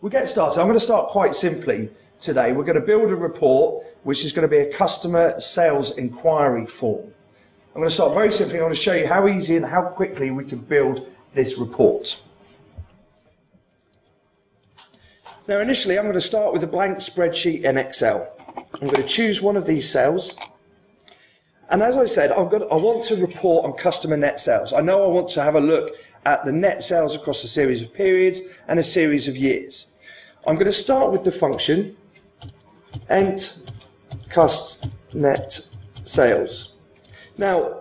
We'll get started. I'm going to start quite simply today. We're going to build a report which is going to be a customer sales inquiry form. I'm going to start very simply. I want to show you how easy and how quickly we can build this report. Now, initially, I'm going to start with a blank spreadsheet in Excel. I'm going to choose one of these cells. And as I said, got, I want to report on customer net sales. I know I want to have a look at the net sales across a series of periods and a series of years. I'm going to start with the function ent cust net sales. Now,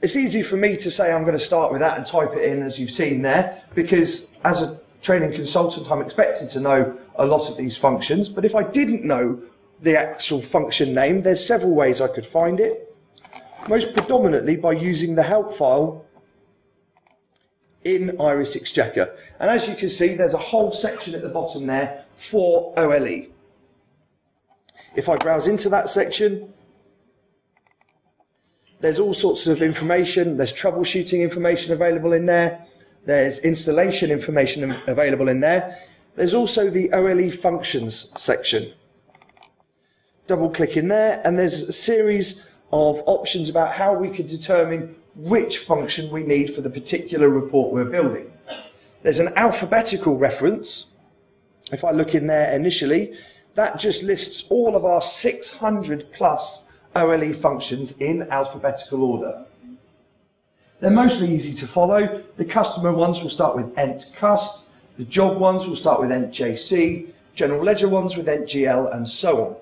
it's easy for me to say I'm going to start with that and type it in as you've seen there because as a training consultant I'm expected to know a lot of these functions but if I didn't know the actual function name there's several ways I could find it most predominantly by using the help file in Iris Exchequer. And as you can see, there's a whole section at the bottom there for OLE. If I browse into that section, there's all sorts of information. There's troubleshooting information available in there. There's installation information available in there. There's also the OLE functions section. Double click in there, and there's a series of options about how we can determine which function we need for the particular report we're building. There's an alphabetical reference. If I look in there initially, that just lists all of our 600 plus OLE functions in alphabetical order. They're mostly easy to follow. The customer ones will start with ent cust, the job ones will start with ent JC, general ledger ones with ent GL, and so on.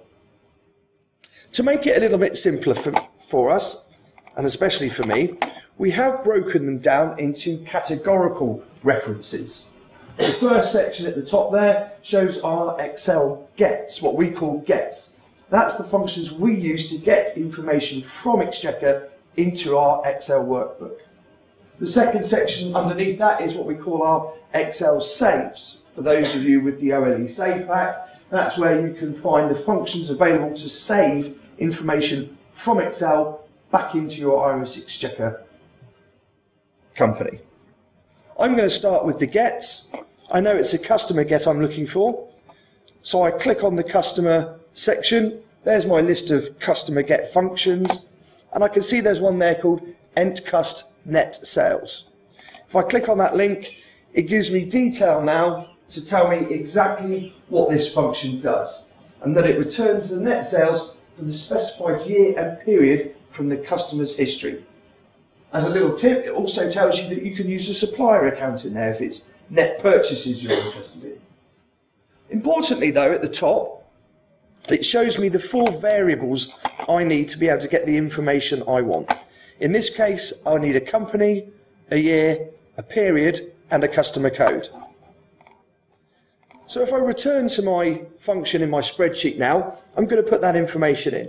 To make it a little bit simpler for, for us, and especially for me, we have broken them down into categorical references. The first section at the top there shows our Excel gets, what we call gets. That's the functions we use to get information from Exchequer into our Excel workbook. The second section underneath that is what we call our Excel saves. For those of you with the OLE Save Pack, that's where you can find the functions available to save information from Excel back into your Iris Exchequer company. I'm going to start with the gets. I know it's a customer get I'm looking for. So I click on the customer section. There's my list of customer get functions. And I can see there's one there called Entcust Net Sales. If I click on that link, it gives me detail now to tell me exactly what this function does and that it returns the net sales for the specified year and period from the customer's history. As a little tip, it also tells you that you can use a supplier account in there if it's net purchases you're interested in. Importantly, though, at the top, it shows me the four variables I need to be able to get the information I want. In this case, I need a company, a year, a period, and a customer code. So if I return to my function in my spreadsheet now, I'm going to put that information in.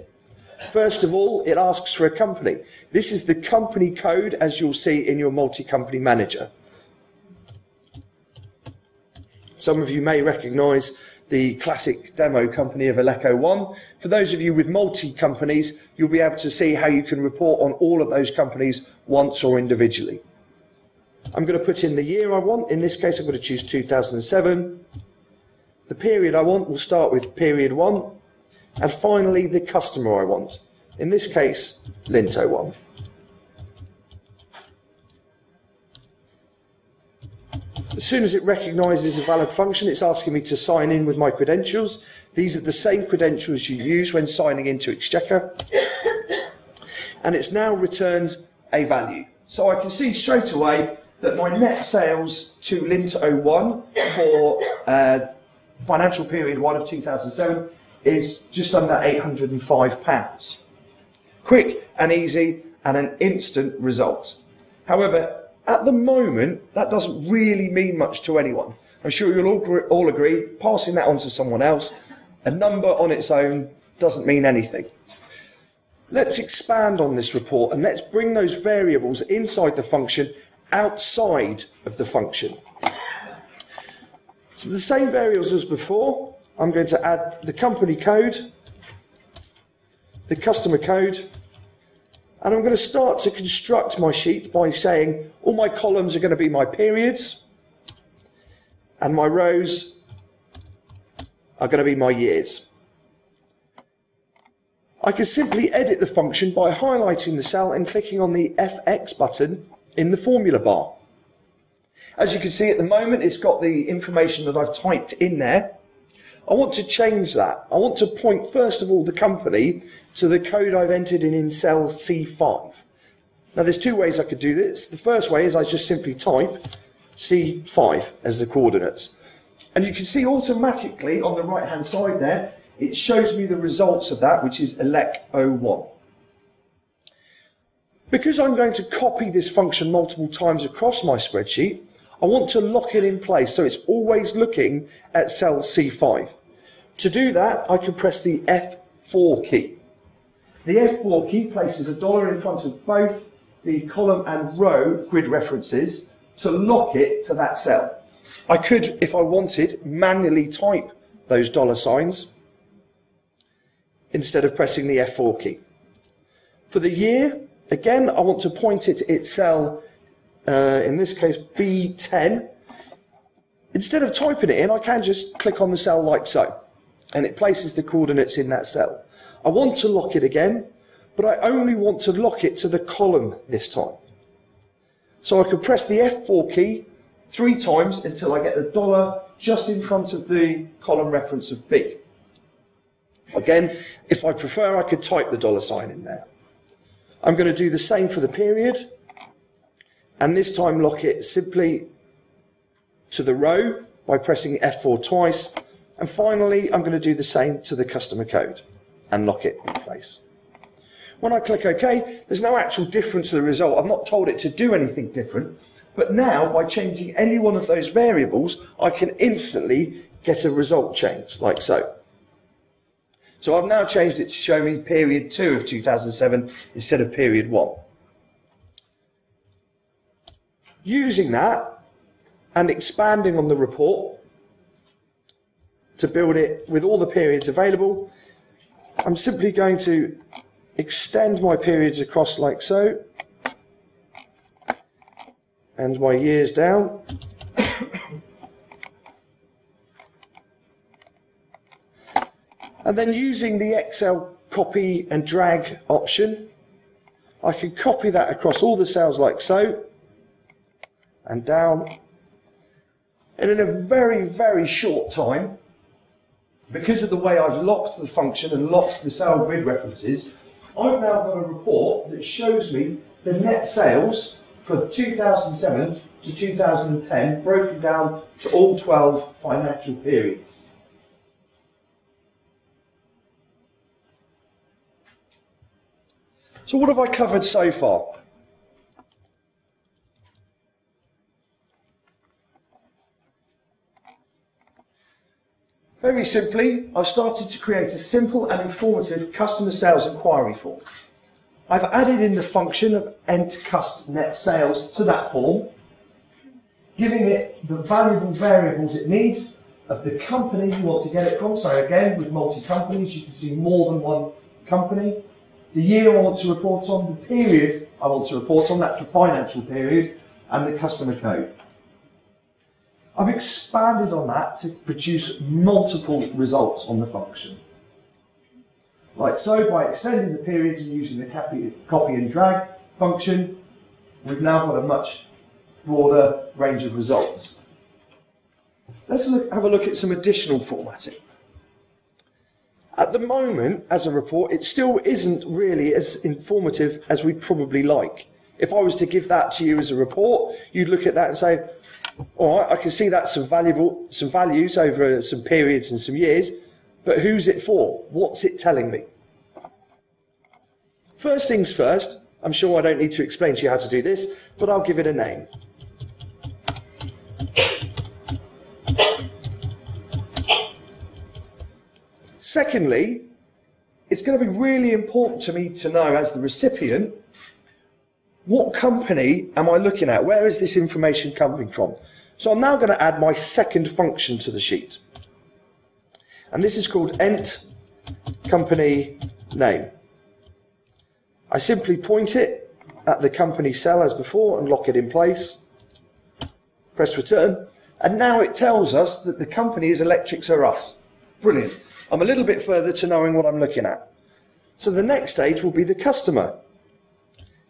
First of all, it asks for a company. This is the company code as you'll see in your multi-company manager. Some of you may recognise the classic demo company of Eleco One. For those of you with multi-companies, you'll be able to see how you can report on all of those companies once or individually. I'm going to put in the year I want. In this case, I'm going to choose 2007. The period I want will start with period one. And finally, the customer I want. In this case, Linto one. As soon as it recognises a valid function, it's asking me to sign in with my credentials. These are the same credentials you use when signing into Exchequer. And it's now returned a value. So I can see straight away that my net sales to Linto 1 for uh, financial period 1 of 2007 is just under £805. Quick and easy and an instant result. However, at the moment, that doesn't really mean much to anyone. I'm sure you'll all, agree, passing that on to someone else, a number on its own doesn't mean anything. Let's expand on this report and let's bring those variables inside the function outside of the function. So the same variables as before, I'm going to add the company code, the customer code, and I'm going to start to construct my sheet by saying all my columns are going to be my periods, and my rows are going to be my years. I can simply edit the function by highlighting the cell and clicking on the FX button in the formula bar. As you can see at the moment, it's got the information that I've typed in there. I want to change that. I want to point, first of all, the company to the code I've entered in in cell C5. Now, there's two ways I could do this. The first way is I just simply type C5 as the coordinates. And you can see automatically on the right-hand side there, it shows me the results of that, which is elec 01. Because I'm going to copy this function multiple times across my spreadsheet, I want to lock it in place so it's always looking at cell C5. To do that, I can press the F4 key. The F4 key places a dollar in front of both the column and row grid references to lock it to that cell. I could, if I wanted, manually type those dollar signs instead of pressing the F4 key. For the year, again, I want to point it to its cell, uh, in this case B10. Instead of typing it in, I can just click on the cell like so, and it places the coordinates in that cell. I want to lock it again, but I only want to lock it to the column this time. So I can press the F4 key three times until I get the dollar just in front of the column reference of B. Again, if I prefer, I could type the dollar sign in there. I'm going to do the same for the period, and this time lock it simply to the row by pressing F4 twice. And finally, I'm going to do the same to the customer code and lock it in place. When I click OK, there's no actual difference to the result. I've not told it to do anything different. But now, by changing any one of those variables, I can instantly get a result change, like so. So I've now changed it to show me period 2 of 2007 instead of period 1. Using that and expanding on the report to build it with all the periods available, I'm simply going to extend my periods across like so and my years down. And then using the Excel copy and drag option, I can copy that across all the cells like so, and down. And in a very, very short time, because of the way I've locked the function and locked the cell grid references, I've now got a report that shows me the net sales for 2007 to 2010 broken down to all 12 financial periods. So, what have I covered so far? Very simply, I've started to create a simple and informative customer sales inquiry form. I've added in the function of ent cust net sales to that form, giving it the valuable variables it needs of the company you want to get it from. So again, with multi-companies, you can see more than one company the year I want to report on, the period I want to report on, that's the financial period, and the customer code. I've expanded on that to produce multiple results on the function. Like so, by extending the periods and using the copy and drag function, we've now got a much broader range of results. Let's look, have a look at some additional formatting. At the moment, as a report, it still isn't really as informative as we'd probably like. If I was to give that to you as a report, you'd look at that and say, all right, I can see that's some valuable, some values over some periods and some years, but who's it for? What's it telling me? First things first, I'm sure I don't need to explain to you how to do this, but I'll give it a name. Secondly, it's going to be really important to me to know as the recipient what company am I looking at? Where is this information coming from? So I'm now going to add my second function to the sheet. And this is called ent company name. I simply point it at the company cell as before and lock it in place. Press return. And now it tells us that the company is Electrics R Us. Brilliant. I'm a little bit further to knowing what I'm looking at. So the next stage will be the customer.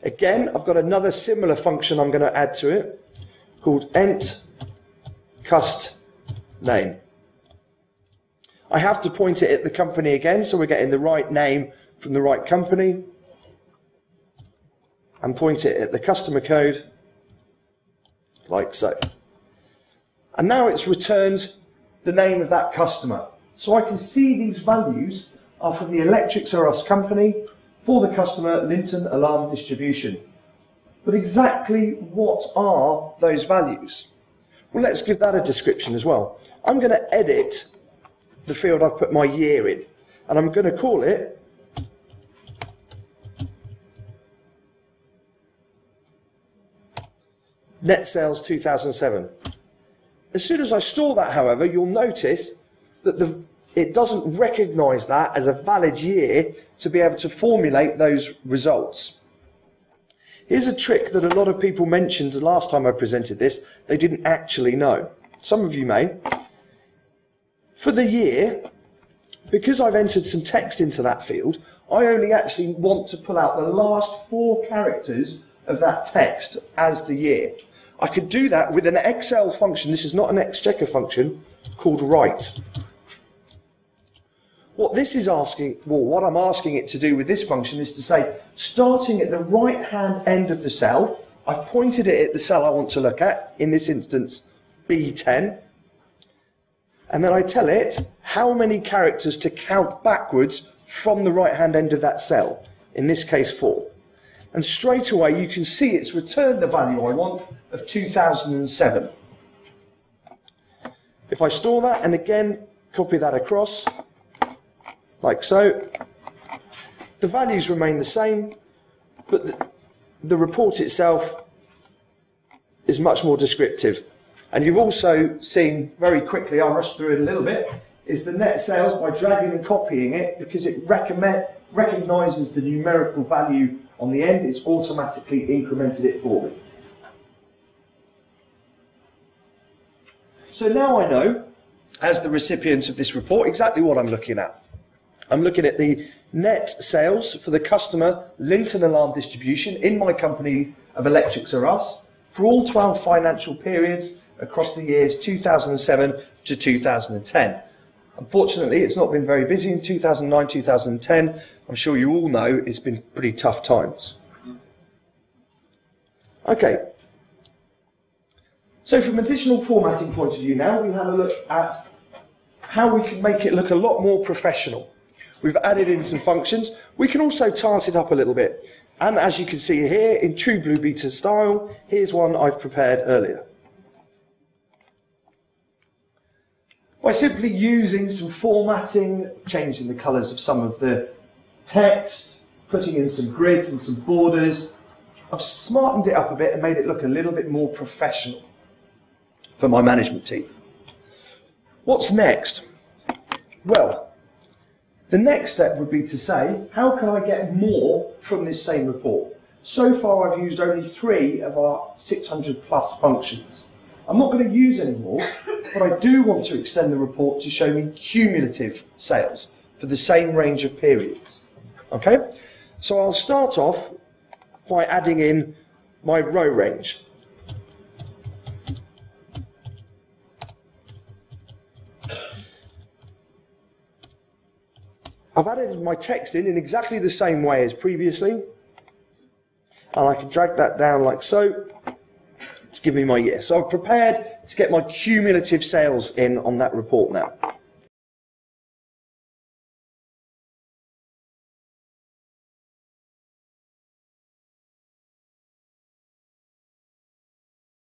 Again, I've got another similar function I'm going to add to it called ent cust name. I have to point it at the company again, so we're getting the right name from the right company. And point it at the customer code, like so. And now it's returned the name of that customer. So I can see these values are from the Electrics R Us company for the customer Linton Alarm Distribution. But exactly what are those values? Well, let's give that a description as well. I'm going to edit the field I've put my year in, and I'm going to call it net sales 2007. As soon as I store that, however, you'll notice that the, it doesn't recognize that as a valid year to be able to formulate those results. Here's a trick that a lot of people mentioned last time I presented this, they didn't actually know. Some of you may. For the year, because I've entered some text into that field, I only actually want to pull out the last four characters of that text as the year. I could do that with an Excel function. This is not an Exchequer function called RIGHT. What this is asking, well, what I'm asking it to do with this function is to say, starting at the right hand end of the cell, I've pointed it at the cell I want to look at, in this instance, B10, and then I tell it how many characters to count backwards from the right hand end of that cell, in this case, four. And straight away you can see it's returned the value I want of 2007. If I store that and again copy that across, like so, the values remain the same, but the, the report itself is much more descriptive. And you've also seen very quickly, I'll rush through it a little bit, is the net sales by dragging and copying it because it recognises the numerical value on the end, it's automatically incremented it for me. So now I know, as the recipient of this report, exactly what I'm looking at. I'm looking at the net sales for the customer Linton Alarm Distribution in my company of Electrics R Us for all 12 financial periods across the years 2007 to 2010. Unfortunately, it's not been very busy in 2009, 2010. I'm sure you all know it's been pretty tough times. Okay. So from additional formatting point of view now, we have a look at how we can make it look a lot more professional. We've added in some functions. We can also tart it up a little bit. And as you can see here, in true Blue Peter style, here's one I've prepared earlier. by simply using some formatting, changing the colours of some of the text, putting in some grids and some borders, I've smartened it up a bit and made it look a little bit more professional for my management team. What's next? Well, the next step would be to say, how can I get more from this same report? So far, I've used only three of our 600 plus functions. I'm not going to use any more, but I do want to extend the report to show me cumulative sales for the same range of periods. Okay? So I'll start off by adding in my row range. I've added my text in in exactly the same way as previously. And I can drag that down like so to give me my year. So I've prepared to get my cumulative sales in on that report now.